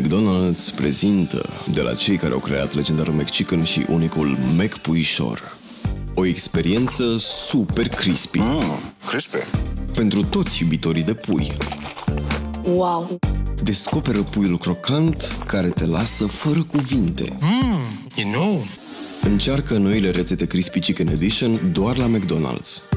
McDonald's prezintă, de la cei care au creat legendarul McChicken și unicul McPuișor, o experiență super crispy Mm, crispy. pentru toți iubitorii de pui. Wow! Descoperă puiul crocant care te lasă fără cuvinte. Mm, you know, Încearcă noile rețete Crispy Chicken Edition doar la McDonald's.